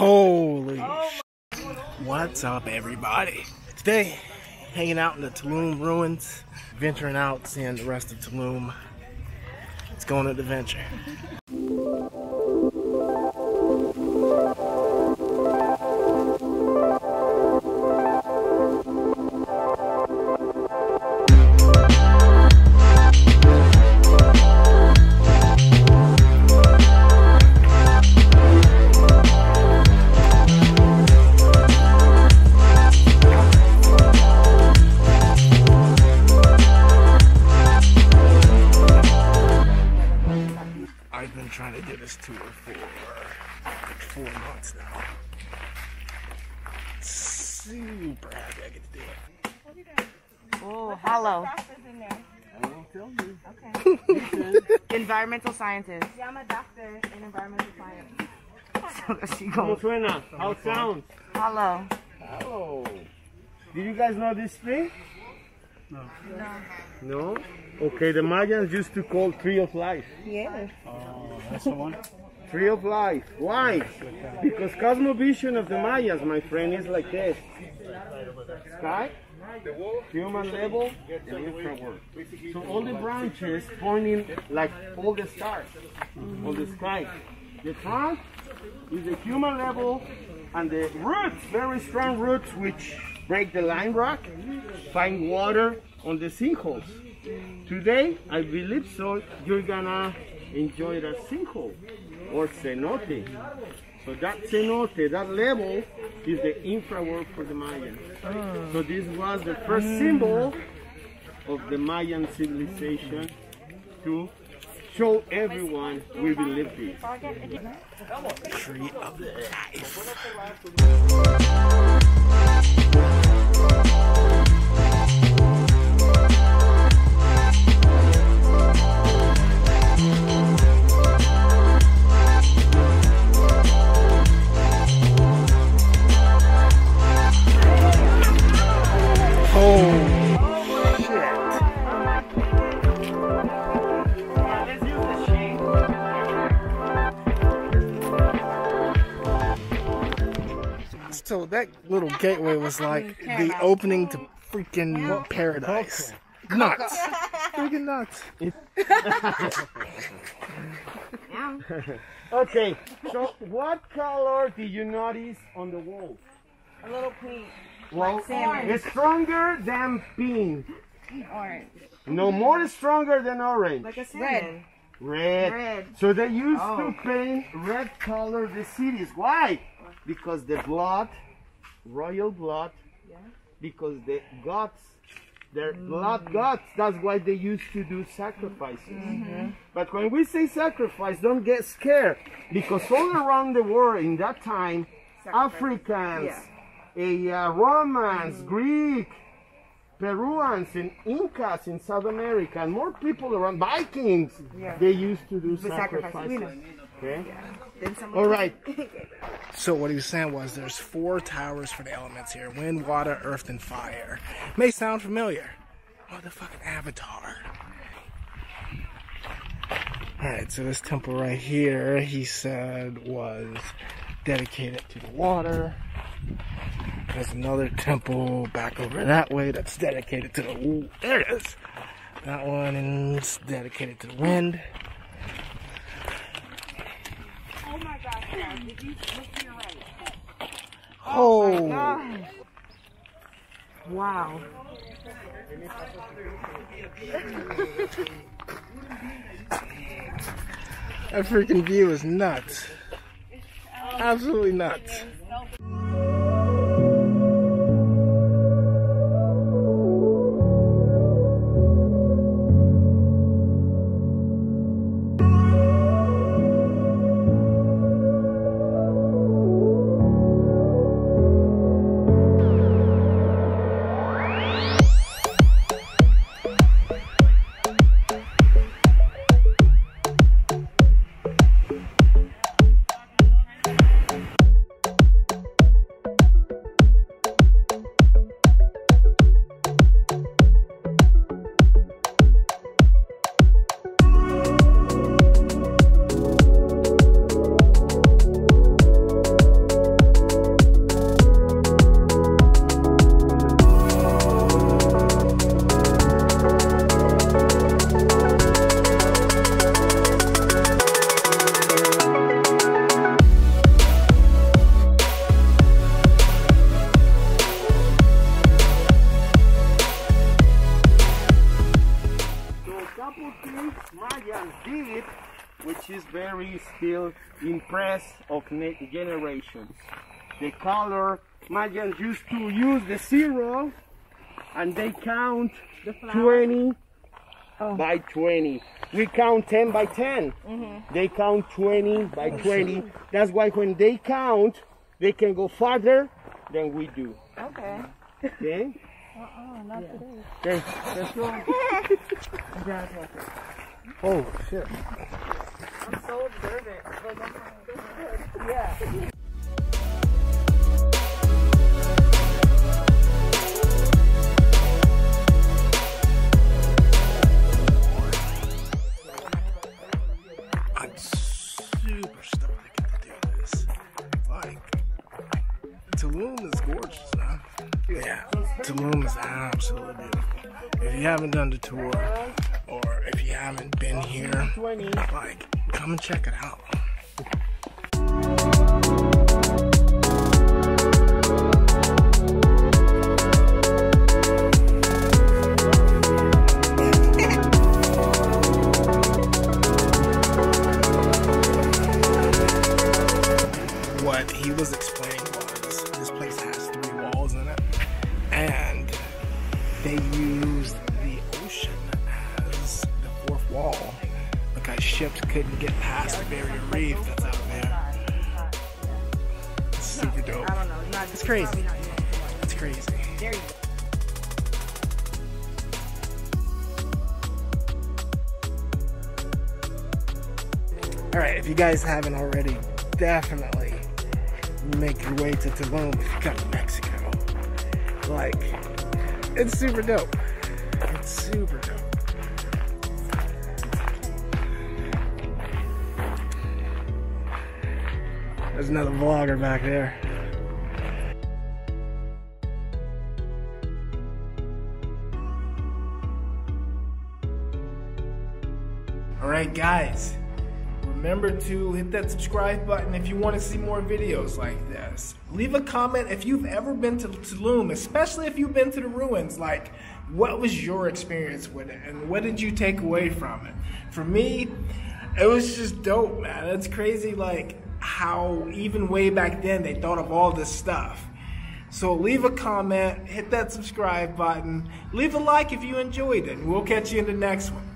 Holy oh sh- What's up, everybody? Today, hanging out in the Tulum ruins, venturing out, seeing the rest of Tulum. It's going to adventure. Trying to do this tour for like four months now. Super happy I get to do it. Oh, hollow. I won't tell you. Environmental scientist. Yeah, I'm a doctor in environmental science. So she goes. How it sounds? Hollow. Hello. Did you guys know this tree? No. No? Okay, the Mayans used to call tree of life. Yeah. Oh, that's the one. Tree of life. Why? Because cosmovision of the Mayas, my friend, is like this. Sky, human level, and infraworld. So all the branches pointing like all the stars mm-hmm. on the sky. The trunk is the human level, and the roots, very strong roots, which break the lime rock, find water on the sinkholes. Today, I believe so, you're gonna enjoy that sinkhole or cenote. So that cenote, that level, is the infraworld for the Mayans. So this was the first mm. symbol of the Mayan civilization to show everyone we believe this. Tree of life. So that little gateway was like the opening to freaking paradise. Nuts. Freaking nuts. Okay, so what color did you notice on the wall? A little pink. Well, salmon. it's stronger than pink. Orange. No more stronger than orange. Like a salmon. Red. Red. So they used Oh. to paint red color the cities. Why? Because the blood, royal blood, because the gods, their blood gods, that's why they used to do sacrifices. But when we say sacrifice, don't get scared because all around the world in that time, Africans, eh, uh, Romans, Greek, Peruans and Incas in South America, and more people around Vikings, Yeah. they used to do The sacrifices. sacrifices. Okay. Someone All right. So what he was saying was there's four towers for the elements here. Wind, water, earth, and fire. May sound familiar. Motherfucking Avatar. Alright, so this temple right here, he said, was dedicated to the water. There's another temple back over that way that's dedicated to the... Ooh, there it is! That one is dedicated to the wind. Oh my gosh, yeah. Did you look to your right? Oh! Wow. That freaking view is nuts. Absolutely nuts. Couple things did, which is very still impressed of ne- generations. The color Mayans used to use the zero, and they count 20 by 20. We count 10 by 10. Mm-hmm. They count 20 by 20. That's why when they count, they can go farther than we do. Okay. Okay? Okay, let's go. Oh shit. I'm so observant. Yeah. I'm super stoked to do this. Like, Tulum is gorgeous. Tulum is absolutely beautiful. If you haven't done the tour, or if you haven't been here, like, come and check it out. What he was explaining couldn't get past the barrier reef that's out there. It's super dope. I don't know. Not, It's crazy. probably not yet. It's crazy. There you go. All right, if you guys haven't already, definitely make your way to Tulum if you come to Mexico. Like, it's super dope. It's super dope. There's another vlogger back there. All right, guys. Remember to hit that subscribe button if you want to see more videos like this. Leave a comment if you've ever been to Tulum, especially if you've been to the ruins. Like, what was your experience with it and what did you take away from it? For me, it was just dope, man. It's crazy, like, how even way back then they thought of all this stuff. So leave a comment, hit that subscribe button, leave a like if you enjoyed it, and we'll catch you in the next one.